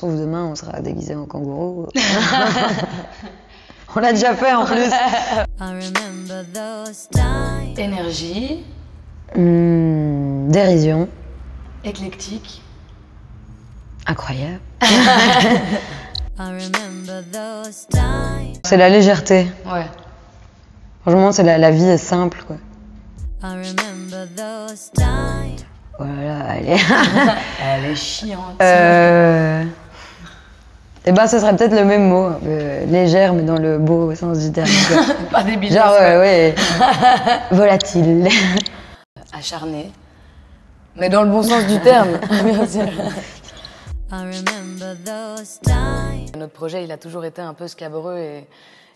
demain, on sera déguisé en kangourou. on l'a déjà fait en plus. I remember those times. Énergie, Hmm, dérision, éclectique. incroyable. C'est la légèreté. Ouais. Franchement, c'est la, la vie est simple, quoi. I remember those times. Voilà, allez. Elle est chiante. euh... Et ben, ce serait peut-être le même mot, peu légère, mais dans le beau sens du terme. Pas business. Genre, ouais, ouais. Volatile. Acharné. Mais dans le bon sens du terme, bien sûr. I remember those times. Notre projet, il a toujours été un peu scabreux et,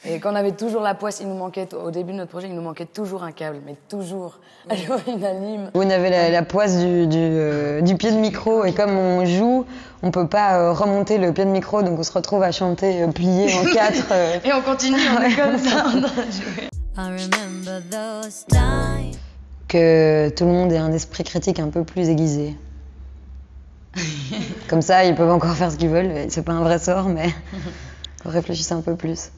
et quand on avait toujours la poisse, il nous manquait, au début de notre projet, il nous manquait toujours un câble, mais toujours. Alors, une anime. On avait la, la poisse du, du, euh, du pied de micro et comme on joue, on peut pas euh, remonter le pied de micro, donc on se retrouve à chanter euh, plié en quatre. Et on continue, on est comme ça, en train de jouer. I remember those times. que tout le monde ait un esprit critique un peu plus aiguisé. Comme ça, ils peuvent encore faire ce qu'ils veulent. C'est pas un vrai sort, mais réfléchissez un peu plus.